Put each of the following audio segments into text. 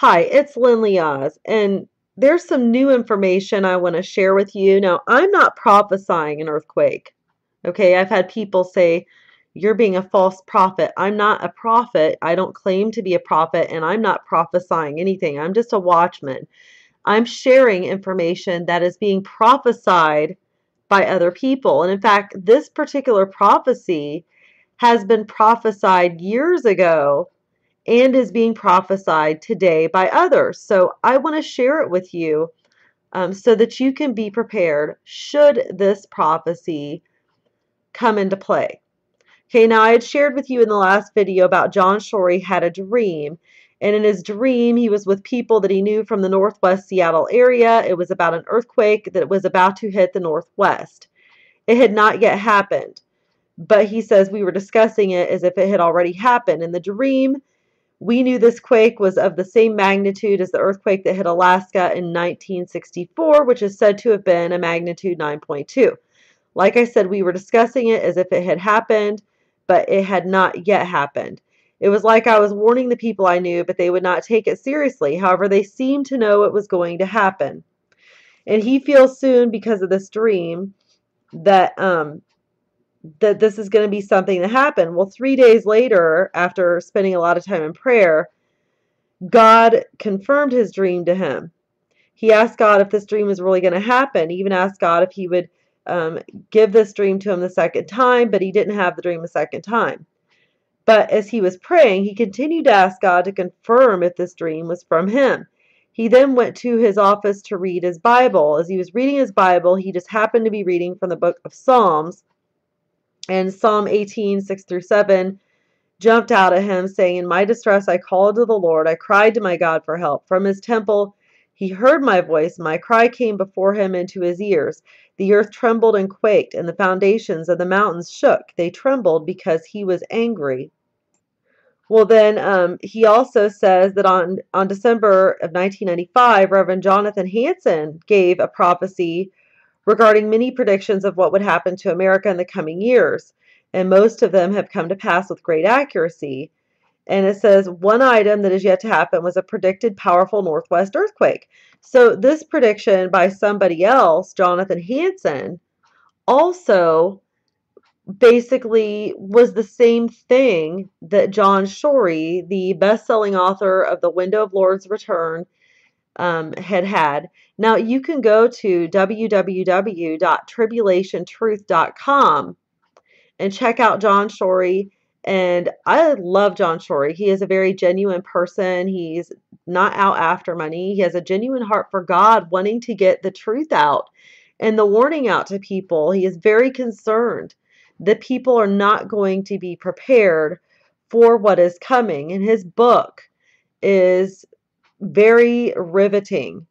Hi, it's Lyn Leahz, and there's some new information I want to share with you. Now, I'm not prophesying an earthquake. Okay, I've had people say, You're being a false prophet. I'm not a prophet. I don't claim to be a prophet, and I'm not prophesying anything. I'm just a watchman. I'm sharing information that is being prophesied by other people. And in fact, this particular prophecy has been prophesied years ago and is being prophesied today by others. So I want to share it with you um, so that you can be prepared should this prophecy come into play. Okay, now I had shared with you in the last video about John Shorey had a dream. And in his dream, he was with people that he knew from the northwest Seattle area. It was about an earthquake that was about to hit the northwest. It had not yet happened, but he says we were discussing it as if it had already happened. In the dream, we knew this quake was of the same magnitude as the earthquake that hit Alaska in 1964, which is said to have been a magnitude 9.2. Like I said, we were discussing it as if it had happened, but it had not yet happened. It was like I was warning the people I knew, but they would not take it seriously. However, they seemed to know it was going to happen. And he feels soon, because of this dream, that um, that this is going to be something that happened. Well, three days later, after spending a lot of time in prayer, God confirmed his dream to him. He asked God if this dream was really going to happen. He even asked God if he would um, give this dream to him the second time, but he didn't have the dream a second time. But as he was praying, he continued to ask God to confirm if this dream was from him. He then went to his office to read his Bible. As he was reading his Bible, he just happened to be reading from the book of Psalms and Psalm 18, 6 through 7 jumped out at him, saying, In my distress I called to the Lord. I cried to my God for help. From his temple he heard my voice. My cry came before him into his ears. The earth trembled and quaked, and the foundations of the mountains shook. They trembled because he was angry. Well, then um, he also says that on, on December of 1995, Reverend Jonathan Hanson gave a prophecy regarding many predictions of what would happen to America in the coming years, and most of them have come to pass with great accuracy. And it says one item that is yet to happen was a predicted powerful northwest earthquake. So this prediction by somebody else, Jonathan Hanson, also basically was the same thing that John Shorey, the best-selling author of The Window of Lord's Return, um, had had. Now you can go to www.tribulationtruth.com and check out John Shorey. And I love John Shorey. He is a very genuine person. He's not out after money. He has a genuine heart for God, wanting to get the truth out and the warning out to people. He is very concerned that people are not going to be prepared for what is coming. And his book is very riveting.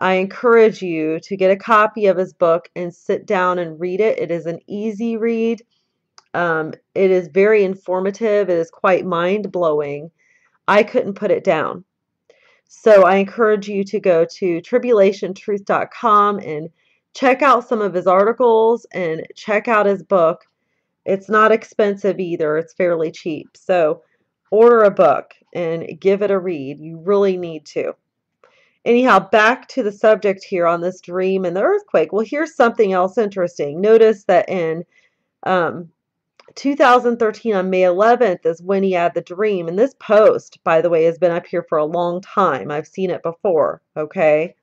I encourage you to get a copy of his book and sit down and read it. It is an easy read. Um, it is very informative. It is quite mind blowing. I couldn't put it down. So I encourage you to go to tribulationtruth.com and check out some of his articles and check out his book. It's not expensive either, it's fairly cheap. So order a book and give it a read. You really need to. Anyhow, back to the subject here on this dream and the earthquake. Well, here's something else interesting. Notice that in um, 2013 on May 11th is when he had the dream. And this post, by the way, has been up here for a long time. I've seen it before, okay?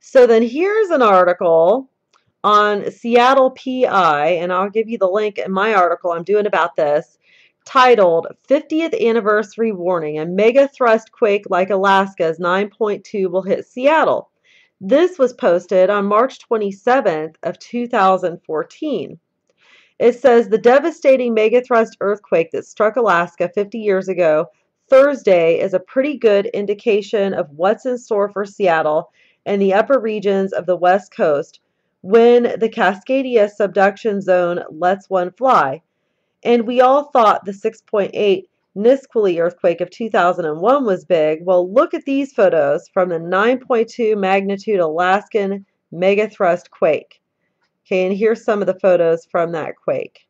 So then here's an article on Seattle PI, and I'll give you the link in my article I'm doing about this titled 50th Anniversary Warning A Mega Thrust Quake Like Alaska's 9.2 Will Hit Seattle. This was posted on March 27th of 2014. It says the devastating megathrust earthquake that struck Alaska 50 years ago Thursday is a pretty good indication of what's in store for Seattle and the upper regions of the west coast when the Cascadia subduction zone lets one fly. And we all thought the 6.8 Nisqually earthquake of 2001 was big. Well, look at these photos from the 9.2 magnitude Alaskan megathrust quake. Okay, and here's some of the photos from that quake.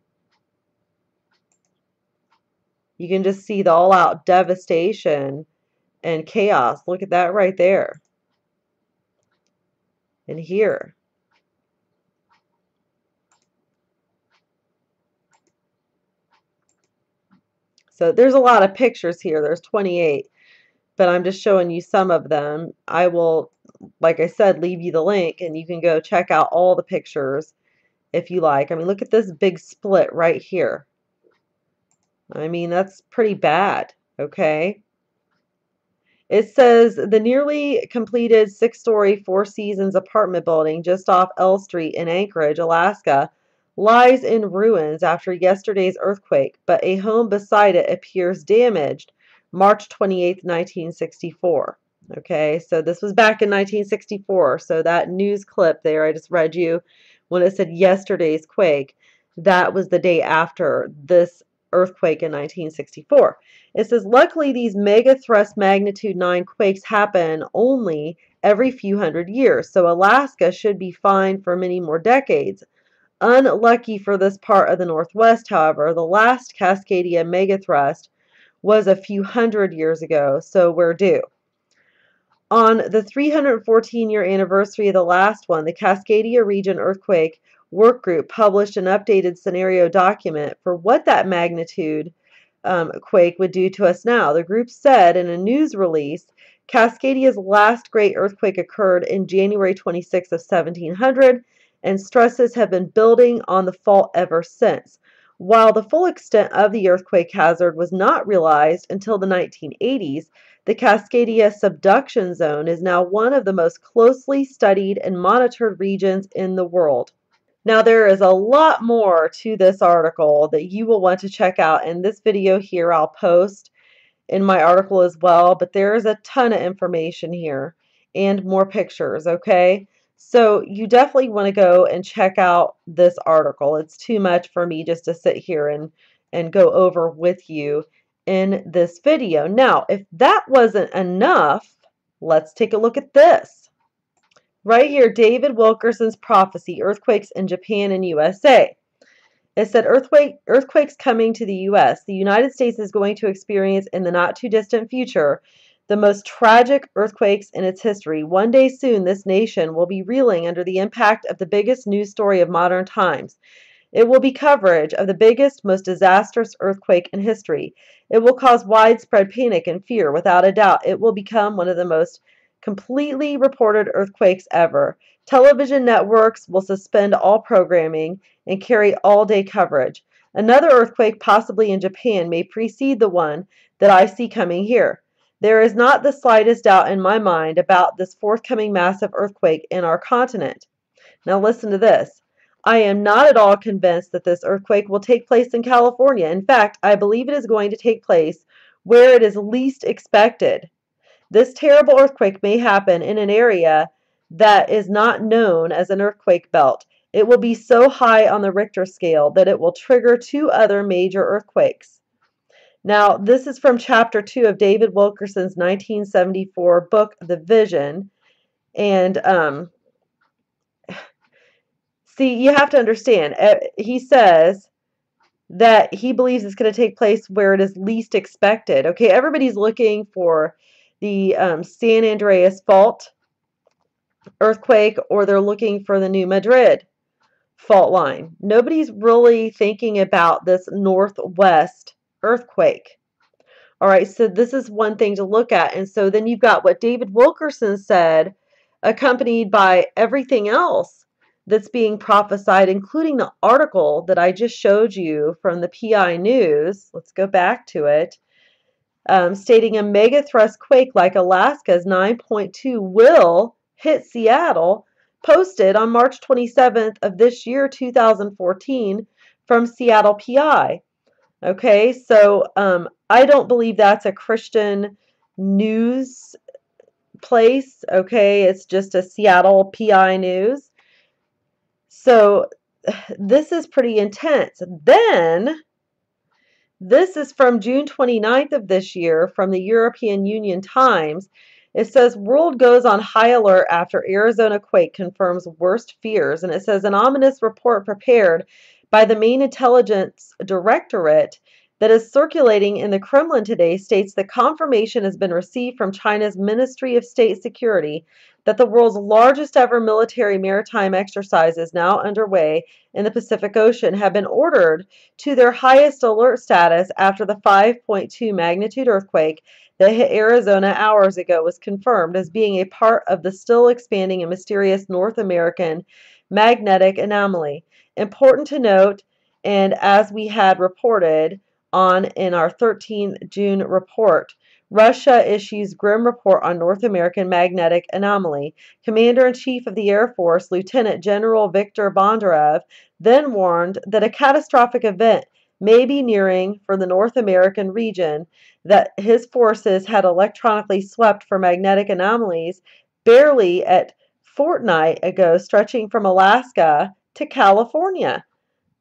You can just see the all-out devastation and chaos. Look at that right there. And here. So there's a lot of pictures here. There's 28, but I'm just showing you some of them. I will, like I said, leave you the link and you can go check out all the pictures if you like. I mean, look at this big split right here. I mean, that's pretty bad, okay? It says the nearly completed six story, Four Seasons apartment building just off L Street in Anchorage, Alaska, lies in ruins after yesterday's earthquake, but a home beside it appears damaged March 28, 1964. Okay, so this was back in 1964. So that news clip there I just read you when it said yesterday's quake, that was the day after this earthquake in 1964. It says, luckily, these mega thrust magnitude 9 quakes happen only every few hundred years, so Alaska should be fine for many more decades. Unlucky for this part of the Northwest, however, the last Cascadia megathrust was a few hundred years ago, so we're due. On the 314 year anniversary of the last one, the Cascadia Region Earthquake Work Group published an updated scenario document for what that magnitude um, quake would do to us now. The group said in a news release Cascadia's last great earthquake occurred in January 26 of 1700, and stresses have been building on the fault ever since. While the full extent of the earthquake hazard was not realized until the 1980s, the Cascadia subduction zone is now one of the most closely studied and monitored regions in the world. Now, there is a lot more to this article that you will want to check out. In this video here, I'll post in my article as well, but there is a ton of information here and more pictures, okay? So you definitely want to go and check out this article. It's too much for me just to sit here and, and go over with you in this video. Now, if that wasn't enough, let's take a look at this. Right here, David Wilkerson's prophecy, earthquakes in Japan and USA. It said earthquake, earthquakes coming to the U.S. The United States is going to experience in the not too distant future the most tragic earthquakes in its history. One day soon, this nation will be reeling under the impact of the biggest news story of modern times. It will be coverage of the biggest, most disastrous earthquake in history. It will cause widespread panic and fear. Without a doubt, it will become one of the most completely reported earthquakes ever. Television networks will suspend all programming and carry all day coverage. Another earthquake, possibly in Japan, may precede the one that I see coming here. There is not the slightest doubt in my mind about this forthcoming massive earthquake in our continent. Now, listen to this. I am not at all convinced that this earthquake will take place in California. In fact, I believe it is going to take place where it is least expected. This terrible earthquake may happen in an area that is not known as an earthquake belt. It will be so high on the Richter scale that it will trigger two other major earthquakes. Now, this is from chapter 2 of David Wilkerson's 1974 book, The Vision. And um, see, you have to understand, eh, he says that he believes it's going to take place where it is least expected. Okay, everybody's looking for the um, San Andreas Fault earthquake or they're looking for the New Madrid fault line. Nobody's really thinking about this northwest earthquake. All right, so this is one thing to look at. And so then you've got what David Wilkerson said, accompanied by everything else that's being prophesied, including the article that I just showed you from the PI News. Let's go back to it um, stating a megathrust quake like Alaska's 9.2 will hit Seattle, posted on March 27th of this year, 2014, from Seattle PI. Okay, so um, I don't believe that's a Christian news place. Okay, it's just a Seattle PI news. So this is pretty intense. Then this is from June 29th of this year from the European Union Times. It says world goes on high alert after Arizona quake confirms worst fears. And it says an ominous report prepared by the main intelligence directorate that is circulating in the Kremlin today states that confirmation has been received from China's Ministry of State Security that the world's largest ever military maritime exercises now underway in the Pacific Ocean have been ordered to their highest alert status after the 5.2 magnitude earthquake that hit Arizona hours ago was confirmed as being a part of the still expanding and mysterious North American magnetic anomaly. Important to note, and as we had reported, on in our 13th June report. Russia issues grim report on North American magnetic anomaly. Commander in Chief of the Air Force, Lieutenant General Viktor Bondarev, then warned that a catastrophic event may be nearing for the North American region, that his forces had electronically swept for magnetic anomalies barely at fortnight ago, stretching from Alaska to California.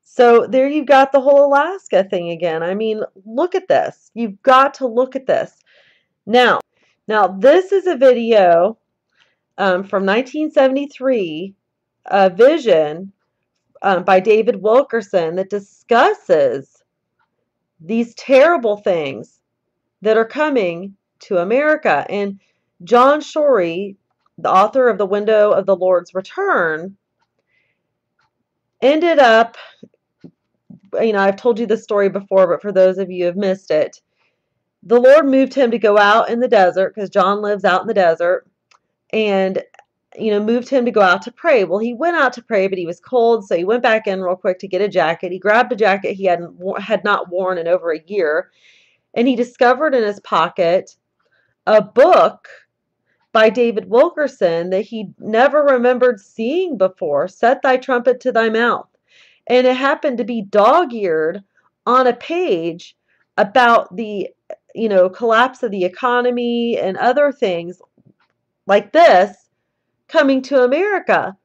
So there you've got the whole Alaska thing again. I mean, look at this. You've got to look at this. Now, now this is a video um, from 1973, a vision um, by David Wilkerson that discusses these terrible things that are coming to America. And John Shorey, the author of The Window of the Lord's Return, ended up you know, I've told you this story before, but for those of you who have missed it, the Lord moved him to go out in the desert because John lives out in the desert and, you know, moved him to go out to pray. Well, he went out to pray, but he was cold, so he went back in real quick to get a jacket. He grabbed a jacket he hadn't had not worn in over a year, and he discovered in his pocket a book by David Wilkerson that he never remembered seeing before. Set thy trumpet to thy mouth and it happened to be dog-eared on a page about the you know collapse of the economy and other things like this coming to America.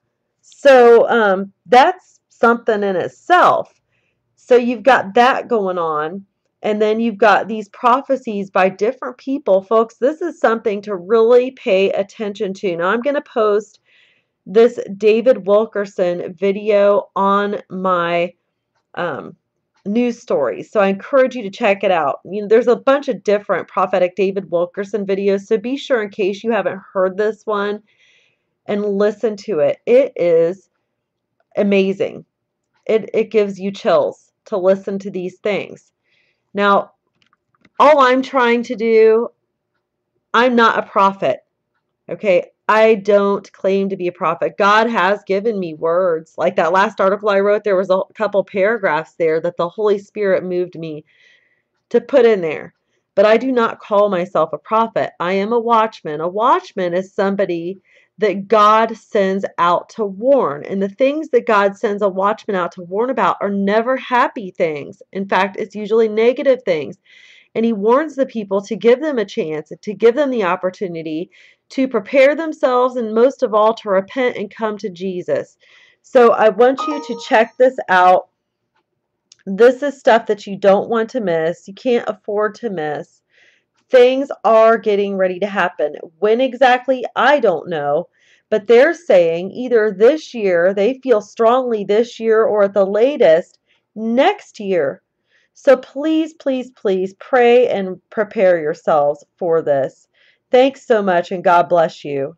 So um, that's something in itself. So you've got that going on. And then you've got these prophecies by different people. Folks, this is something to really pay attention to. Now, I'm going to post this David Wilkerson video on my um, news stories. So I encourage you to check it out. You know, there's a bunch of different prophetic David Wilkerson videos. So be sure in case you haven't heard this one and listen to it. It is amazing. It, it gives you chills to listen to these things. Now, all I'm trying to do, I'm not a prophet. Okay, I don't claim to be a prophet. God has given me words. Like that last article I wrote, there was a couple paragraphs there that the Holy Spirit moved me to put in there. But I do not call myself a prophet. I am a watchman. A watchman is somebody that God sends out to warn. And the things that God sends a watchman out to warn about are never happy things. In fact, it's usually negative things. And he warns the people to give them a chance, to give them the opportunity to prepare themselves, and most of all, to repent and come to Jesus. So I want you to check this out. This is stuff that you don't want to miss. You can't afford to miss. Things are getting ready to happen. When exactly, I don't know. But they're saying either this year, they feel strongly this year, or at the latest, next year. So please, please, please pray and prepare yourselves for this. Thanks so much, and God bless you.